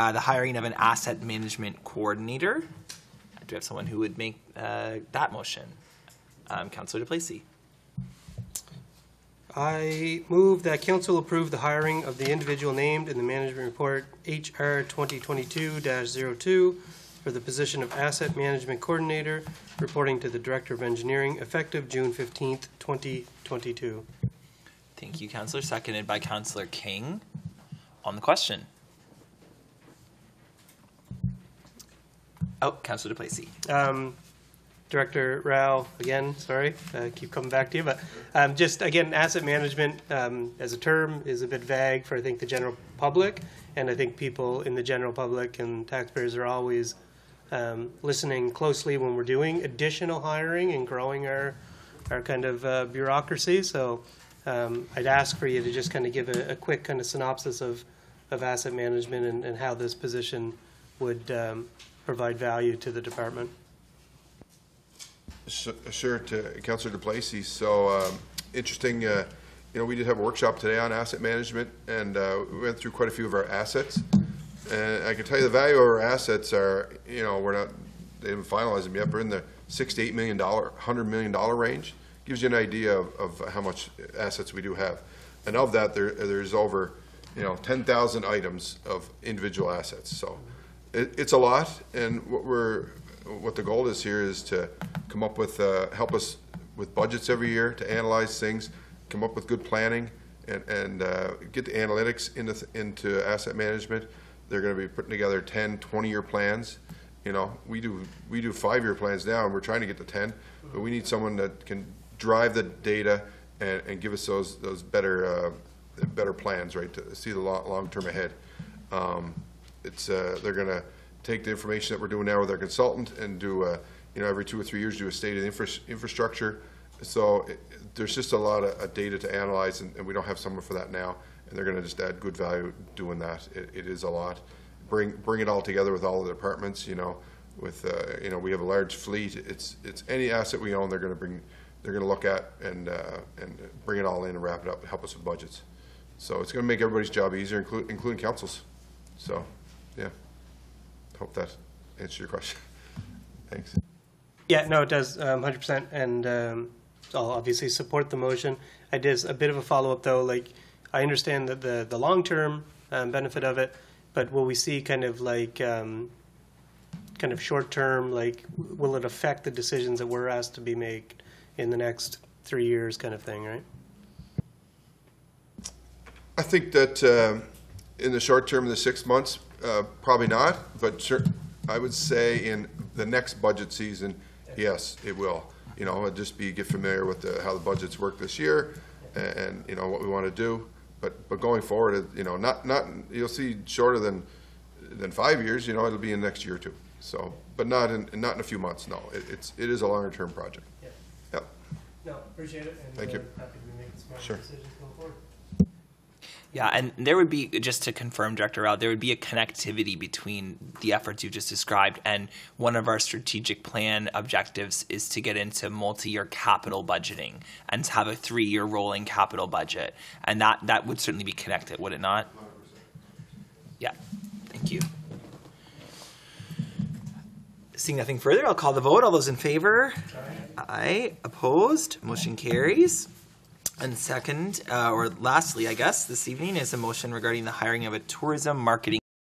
uh, the hiring of an asset management coordinator. Do we have someone who would make uh, that motion? Um, Councillor DePlacy. I move that council approve the hiring of the individual named in the management report HR 2022-02 for the position of Asset Management Coordinator, reporting to the Director of Engineering, effective June 15th, 2022. Thank you, Councillor. Seconded by Councillor King. On the question. Oh, Councillor DePlacy. Um, Director Rao, again, sorry, I keep coming back to you, but um, just, again, asset management um, as a term is a bit vague for, I think, the general public. And I think people in the general public and taxpayers are always um, listening closely when we're doing additional hiring and growing our, our kind of uh, bureaucracy. So um, I'd ask for you to just kind of give a, a quick kind of synopsis of, of asset management and, and how this position would um, provide value to the department. Sure, to Councillor DePlacy. So, um, interesting, uh, you know, we did have a workshop today on asset management, and uh, we went through quite a few of our assets. And I can tell you the value of our assets are, you know, we're not, they haven't finalized them yet, but in the six to eight million dollar, hundred million dollar range. Gives you an idea of, of how much assets we do have. And of that, there, there's over, you know, ten thousand items of individual assets, so it, it's a lot, and what we're, what the goal is here is to come up with, uh, help us with budgets every year, to analyze things, come up with good planning, and, and, uh, get the analytics into, into asset management. They're gonna be putting together 10, 20-year plans. You know, we do, we do five-year plans now, and we're trying to get to ten, but we need someone that can drive the data and, and give us those, those better, uh, better plans, right, to see the long, long-term ahead. Um, it's, uh, they're gonna take the information that we're doing now with our consultant and do, uh, you know, every two or three years, do a state of infra- infrastructure. So it- there's just a lot of, uh data to analyze, and, and we don't have someone for that now, and they're gonna just add good value doing that. It, it is a lot. Bring, bring it all together with all the departments, you know, with, uh, you know, we have a large fleet. It's, it's any asset we own, they're gonna bring, they're gonna look at and, uh, and bring it all in and wrap it up, help us with budgets. So it's gonna make everybody's job easier, inclu- including councils. So, yeah. Hope that answers your question. Thanks. Yeah, no, it does, um, hundred percent, and, um, I'll obviously support the motion. I did a bit of a follow-up, though, like, I understand that the, the long-term, um, benefit of it, but will we see kind of like, um, kind of short-term, like, will it affect the decisions that we're asked to be made in the next three years kind of thing, right? I think that um, in the short term, the six months, uh, probably not, but cer- I would say in the next budget season, yes, it will. You know, it'd just be, get familiar with the- how the budgets work this year and, and, you know, what we want to do. But, but going forward, it- you know, not, not, you'll see shorter than, than five years, you know, it'll be in the next year or two. So, but not in, not in a few months, no. It- It's, it is a longer-term project. Yeah. Yep. No, appreciate it, and Thank you. uh, happy to be making smart Sure. decisions going forward. Yeah, and there would be, just to confirm, Director Rao, there would be a connectivity between the efforts you just described, and one of our strategic plan objectives is to get into multi-year capital budgeting and to have a three-year rolling capital budget, and that, that would certainly be connected, would it not? Yeah, thank you. Seeing nothing further, I'll call the vote. All those in favor? Aye. Opposed? Motion carries. And second, uh, or lastly, I guess, this evening is a motion regarding the hiring of a tourism marketing